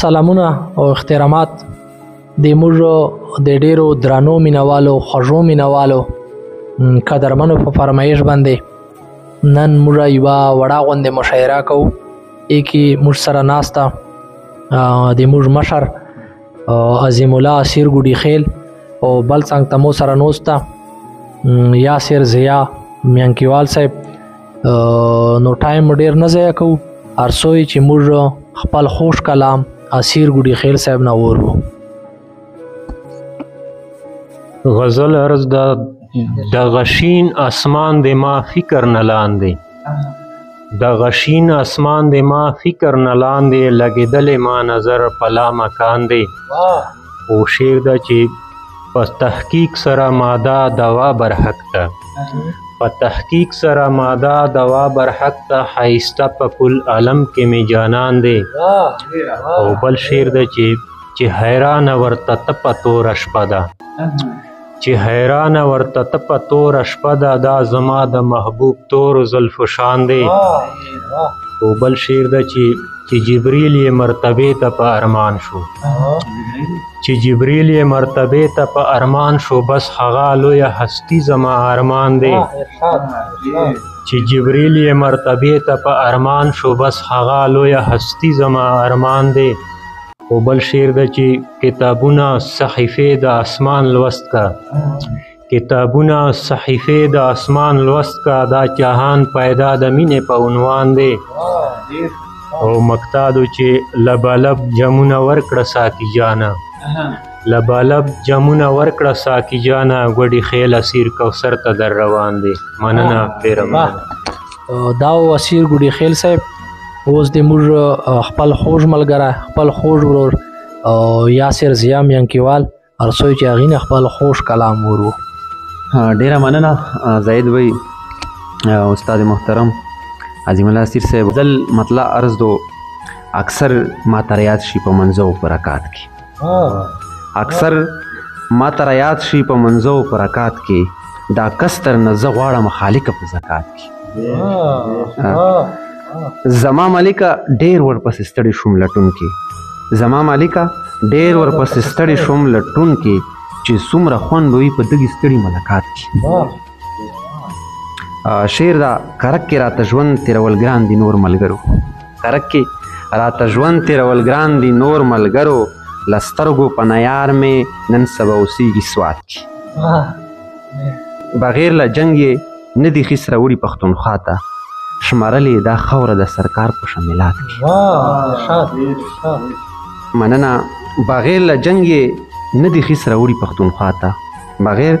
سلامونه او اخترامات د موږ د ډیرو درنو مینوالو خوږو مینوالو قدرمنو په فرمایش باندې نن موږ یوه وړه غوندې مشاعره کوو ای کې موږ سره ناسته د موږ مشر عظیم الله اسیر ګډي خیل او بل څنګ ته مو سره نوسته یاسر ضیا میانکیوال صاحب نو ټایم ډیر نه ضایع کو ارسوی چې موږ خپل خوش کلام اسیر ګډي خیر صاحب نه وورو غزل عرض دا د غشین اسمان د ما فکر نه لاندې د غشین اسمان د ما فکر نه لاندې لګیدلې ما نظر پلا مکان دی او شعر دا چې په تحقیق سره ماده دوا برحق ته په تحقیق سره ماده دوا برحق ته حایسته په کل عالم کې می جانان دی او بل شعر دا چې چې حیران ورته تپه تور شپه ده چې حیرانه ورته تپه توره شپه ده دا زما د محبوب تورو زلفو شان دی او بل شعر ده چې چې جبريل یې مرتبه ته په ارمان شو چې جبريل یې مرتبه ته په ارمان شو بس هغه لوی هستی زما ارمان دی چې جبريل یې مرتبه ته په ارمان شو بس هغه لوی هستی زما ارمان دی خو بل شعر ده چې کتابونه صحیفې د اسمان لوست کا کتابونه صحیفې د اسمان لوست کا دا جهان پیدا د مینې په عنوان دی او مقتادو چې لبالب جمونه ورکړه ساقي جانه لبالب جمونه ورکړه ساقي جانه ګډي خیل اسیر کوثر ته در روان دي مننه ډیره مننه دا و اسیر ګډي خیل صاحب اوس د مور خپل خوږ ملګری خپل خوږ ورور او یاسر ضیا میانکیوال ارسوی چې هغه خپل خوږ کلام ورو ډیره مننه زید وی استاد محترم عظیم الله سیر صاحب ځل مطلع عرض دو اکثر ما تریاد شي په منځو برکات کې اکثر ما تر یاد شي په منځو پر رکات کې دا کستر نه زه غواړم خالق په زکات کې زما مالکه ډیر ورپسې ستړي شوم لټون کې زما مالکه ډیر ورپسې ستړي شوم لټون کې چې څومره خوند وي په دغه ستړي ملاقات کې شعر دا کرک کې راته ژوند تیرول ګران دي نور ملګرو سرک کې راته ژوند تېرول ګران دي نور ملګرو له سترګو په نیار مې نن سبا اوسېږي سوات کې بغیر له جنګ یې نه دي خیس راوړي پښتونخوا ته شمارلې دا خاوره د سرکار په شملات کې مننه بغیر له جنګ یې نه دي خیس راوړي پښتونخوا ته بغیر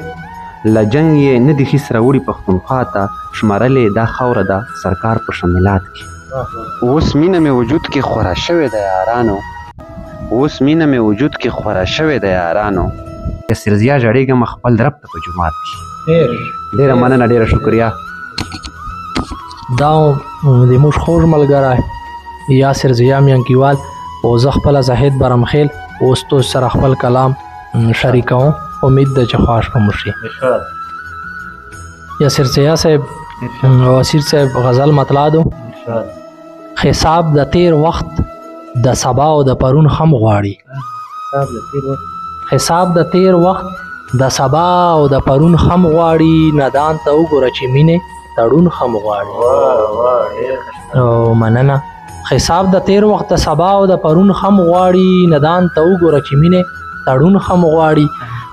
له جنګ یې نه دي خیس راوړي پښتونخوا ته شمارلې دا خاوره ده سرکار په شملات کې اوس مینه مې وجود کې خوره شوې ده یارانو اوس مینه مې وجود کې خوره شوې ده یارانو سرزیا ژړېږم خپل رب ته په جومات کې ډېره مننه ډېره شکریا دا د موږ خور ملګری یاسر ضیا میانکیوال او زه خپله زاهد برمخیل اوس تو سره خپل کلام شریکوم امید ده چې خواش به مشي یاسر سیا صاحب وسیر صاحب غزل مطلع دو حساب د تیر وخت د سبا او د پرون هم غواړي حساب د تیر وخت د سبا او د پرون هم غواړي ندان ته وګوره چې مینه تړون هم غواړي او مننه حساب د تیر وخت د سبا او د پرون خم غواړي ندان ته وګوره چې مینه تړون خم غواړي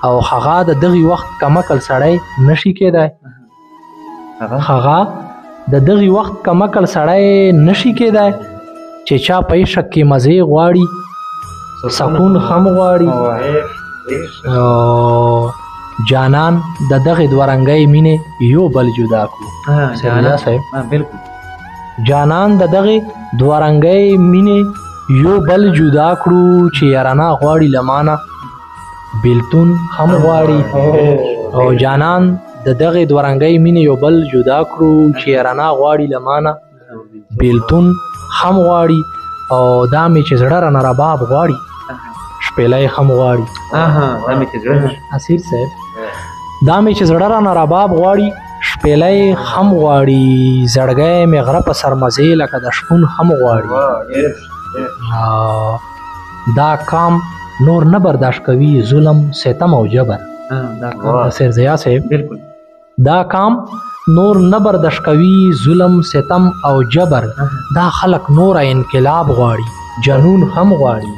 او هغه د دغه وخت کمکل سړی نشي کېدای هغه د دغه وخت کمکل سړی نشي کېدای چې چا په شک کې مزه غواړي سکون خم غواړي او جانان د دغه دورنګي مینه یو بل جدا کو سیدا صاحب بالکل جانان د دغه دوه رنګۍ مینې یو بل جدا کړو چې یارانه غواړي لمانه بیلتون هم غواړي او جانان د دغه دوه رنګۍ مینې یو بل جدا کړو چې یارانه غواړي لمانه بیلتون هم غواړي او دا مې چې زړه رانه رباب غواړي شپېلۍ هم غواړي اها دا مې چې زړه اسیر صاحب دا مې چې زړه رانه رباب غواړي شپیلی خم غواړي زړګی مې غره په سر مزې لکه د شپون خم غواړي دا کام نور نه برداشت کوي ظلم ستم او جبر دا کام سر ضیا صاحب بالکل دا کام نور نه برداشت کوي ظلم ستم او جبر دا خلک نور انقلاب غواړي جنون هم غواړي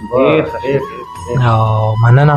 مننه